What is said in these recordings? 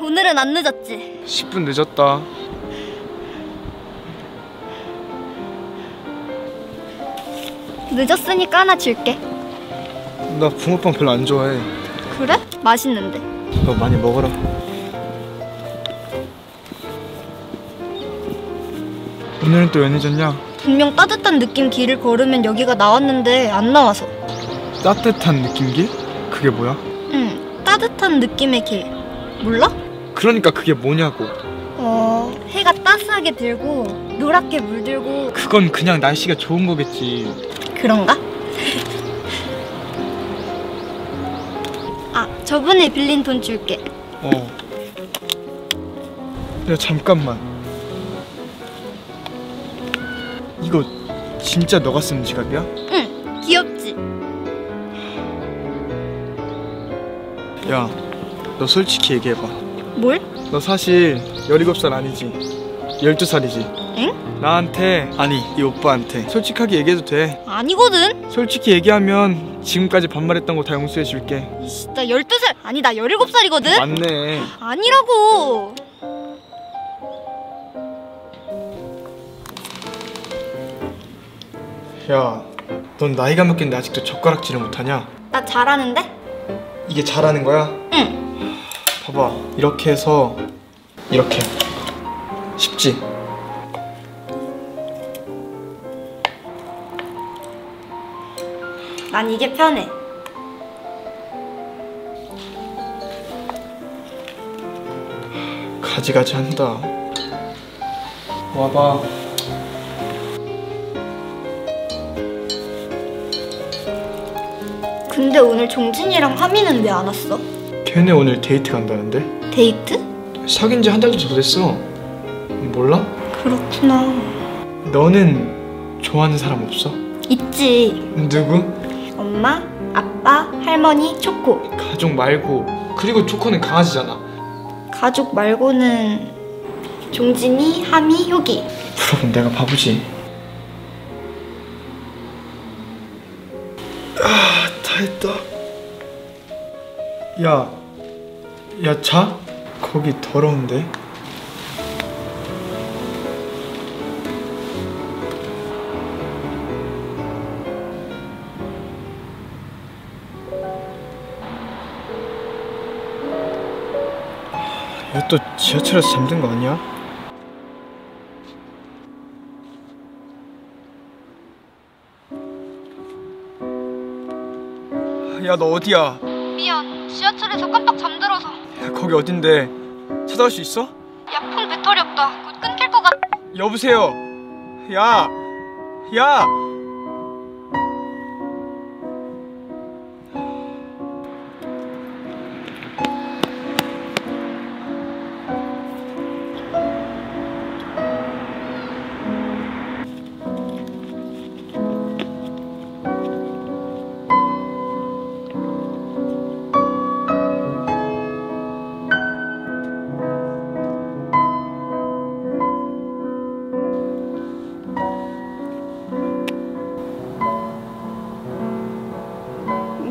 오늘은 안 늦었지? 10분 늦었다. 늦었으니까 하나 줄게. 나 붕어빵 별로 안 좋아해. 그래? 맛있는데. 너 많이 먹어라. 오늘은 또 왜 늦었냐? 분명 따뜻한 느낌 길을 걸으면 여기가 나왔는데 안 나와서. 따뜻한 느낌기? 그게 뭐야? 응, 따뜻한 느낌의 길. 몰라? 그러니까 그게 뭐냐고. 어, 해가 따스하게 들고 노랗게 물들고 그건 그냥 날씨가 좋은 거겠지. 그런가? 아, 저번에 빌린 돈 줄게. 어. 야 잠깐만. 이거 진짜 너가 쓴 지갑이야? 응, 귀엽지? 야, 너 솔직히 얘기해봐. 뭘? 너 사실 17살 아니지? 12살이지? 엥? 나한테 아니 이 오빠한테 솔직하게 얘기해도 돼 아니거든? 솔직히 얘기하면 지금까지 반말했던 거 다 용서해 줄게 이씨, 나 12살, 아니 나 17살이거든? 맞네 아니라고! 야넌 나이가 몇 갠데 아직도 젓가락질을 못하냐? 나 잘하는데? 이게 잘하는 거야? 응. 봐봐 이렇게 해서 이렇게 쉽지? 난 이게 편해. 가지가지 한다 와봐 근데 오늘 종진이랑 하미는 왜안 왔어? 걔네 오늘 데이트 간다는데? 데이트? 사귄 지 한 달도 더 됐어 몰라? 그렇구나. 너는 좋아하는 사람 없어? 있지. 누구? 엄마, 아빠, 할머니, 초코. 가족 말고 그리고 조커는 강아지잖아 가족 말고는 종진이, 하미, 효기. 그럼 내가 바보지 아 다 했다 야, 야 자? 거기 더러운데? 얘 또 지하철에서 잠든 거 아니야? 야 너 어디야? 미안, 지하철에서 깜빡 잠들어서. 야, 거기 어딘데? 찾아올 수 있어? 야, 폰 배터리 없다. 곧 끊길 것 같. 여보세요. 야, 야.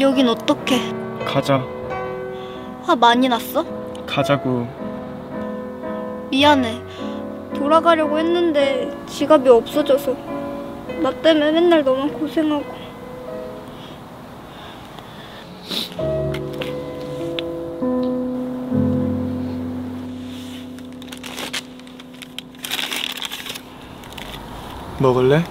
여긴 어떡해? 가자. 화 많이 났어? 가자고. 미안해. 돌아가려고 했는데 지갑이 없어져서 나 때문에 맨날 너만 고생하고. 먹을래?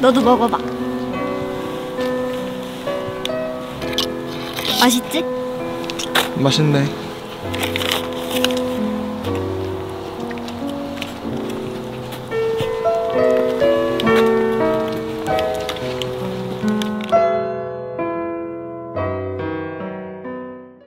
너도 먹어봐. 맛있지? 맛있네.